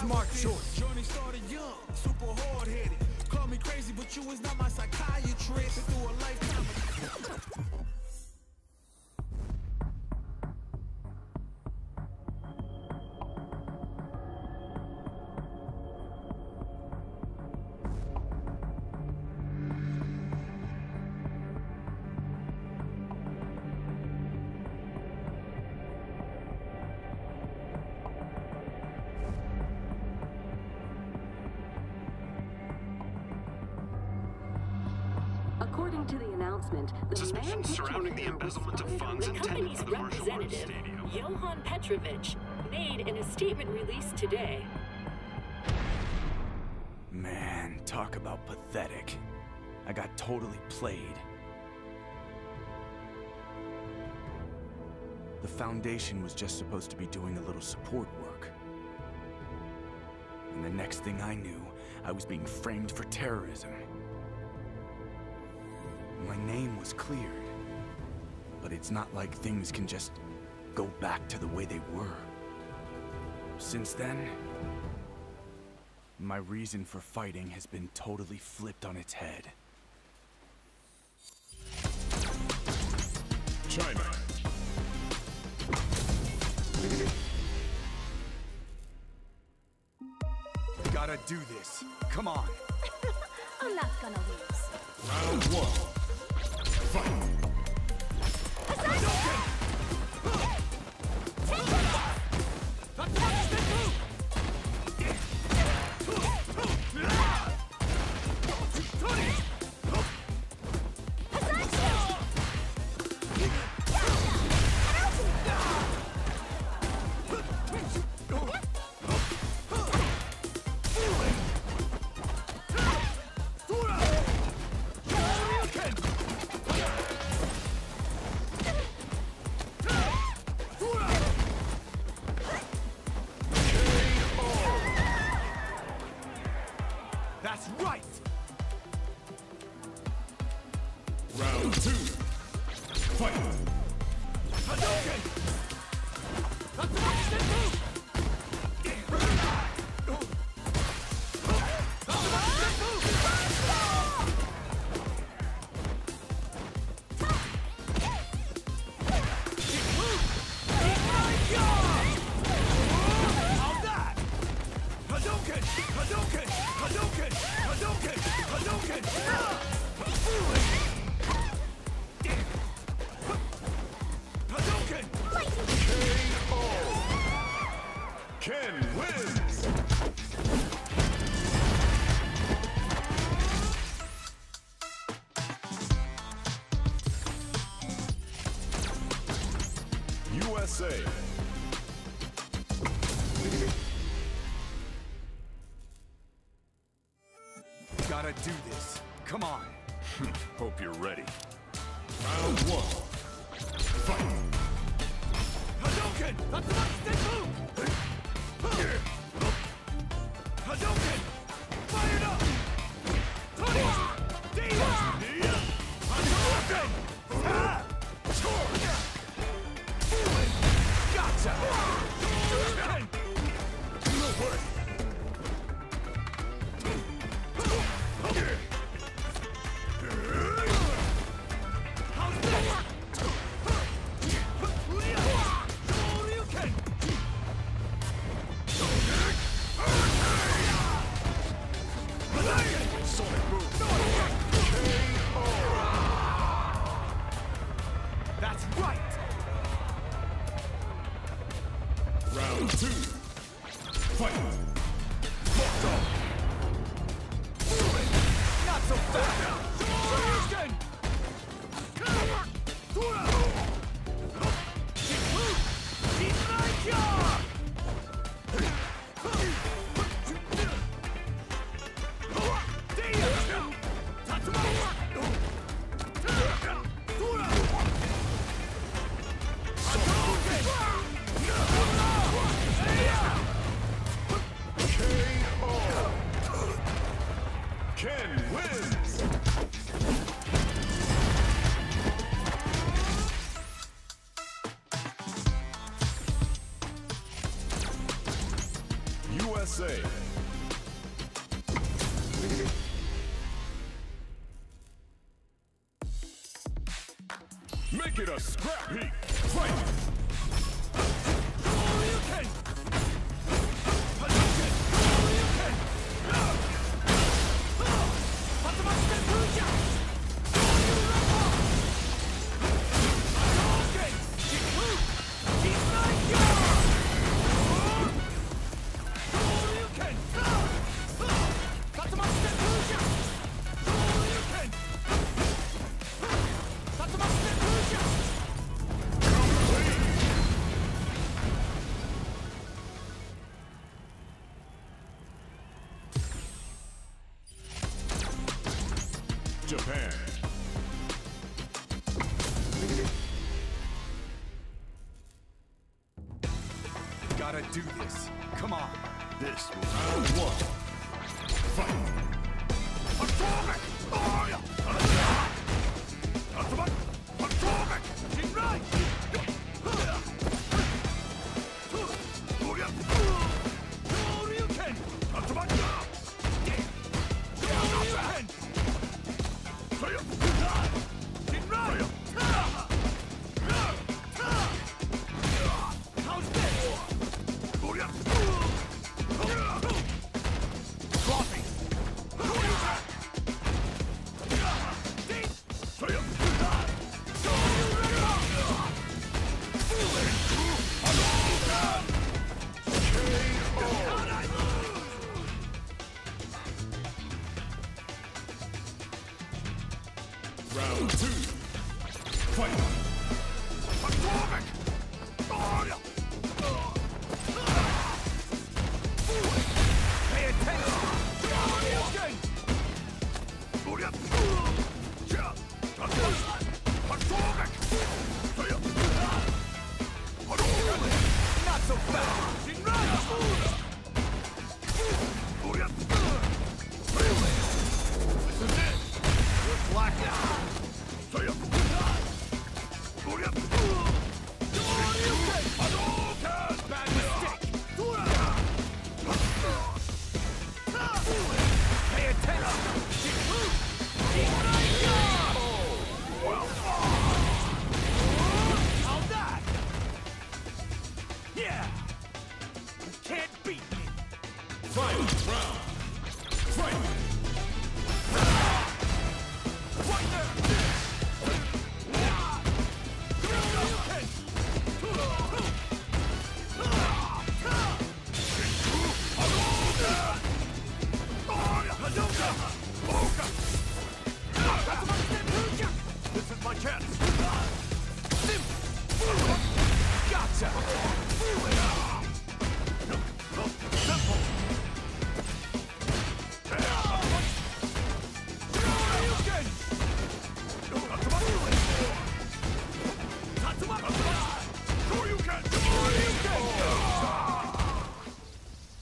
Smart choice. Journey started young, super hard headed. Call me crazy, but you is not my psychiatrist. Through a lifetime According to the announcement, the man Suspicions pictured surrounding the embezzlement of funds The intended company's for the martial arts representative, stadium. Johan Petrovich, made in a statement released today. Man, talk about pathetic. I got totally played. The Foundation was just supposed to be doing a little support work. And the next thing I knew, I was being framed for terrorism. My name was cleared. But it's not like things can just go back to the way they were. Since then, my reason for fighting has been totally flipped on its head. China. Gotta do this. Come on. I'm not gonna lose. Round one. Fight. Gotta do this. Come on. Hope you're ready. Round one. Fight. Hadouken! USA. Round Pay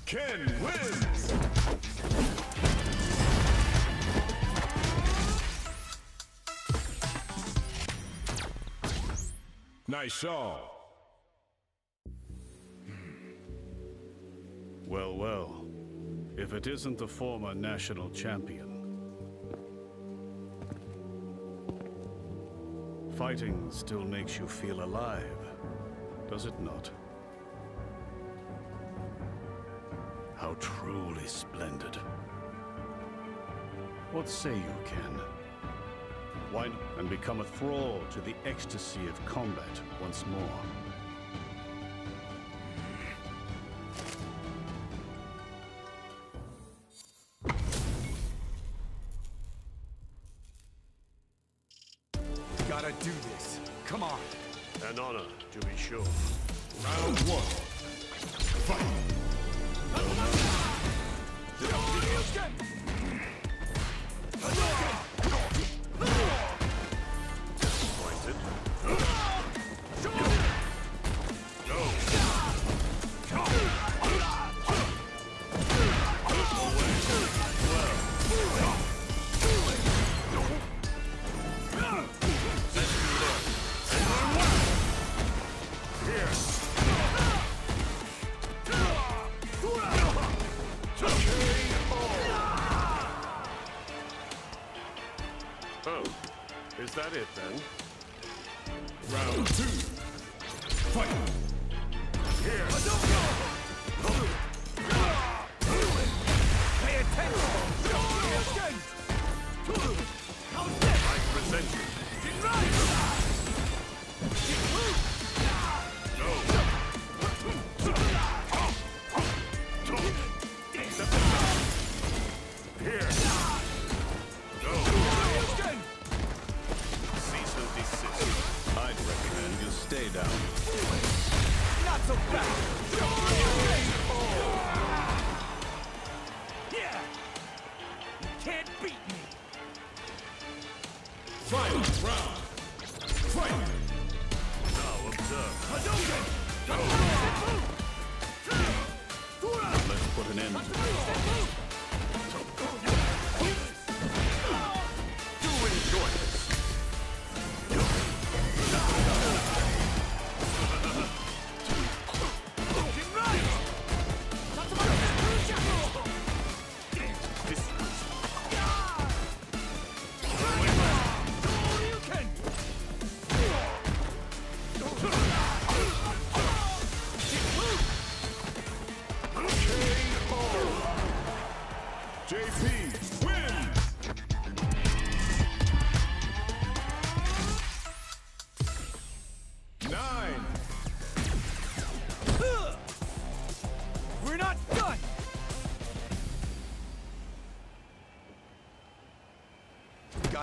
Ken wins! Nice show. Well, well. If it isn't the former national champion. Fighting still makes you feel alive, does it not? Truly splendid. What say you, Ken? Why not and become a thrall to the ecstasy of combat once more? Gotta do this. Come on. An honor, to be sure. Round one. Fight! Disappointed. Down. Not so fast! Yeah! You can't beat me! Final round. Fight. Now observe. Hadouken! Let's put an end to this.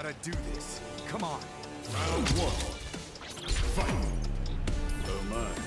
Gotta do this. Come on. Round one. Fight. Oh my.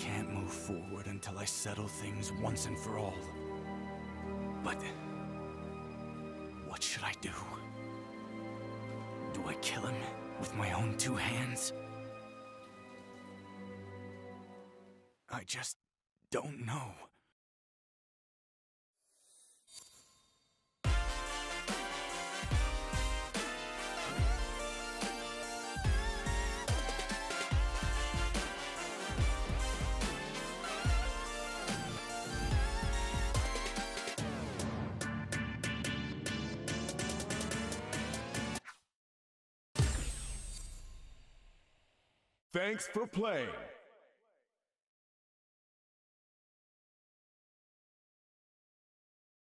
Can't move forward until I settle things once and for all. But what should I do? Do I kill him with my own two hands? I just don't know. Thanks for playing.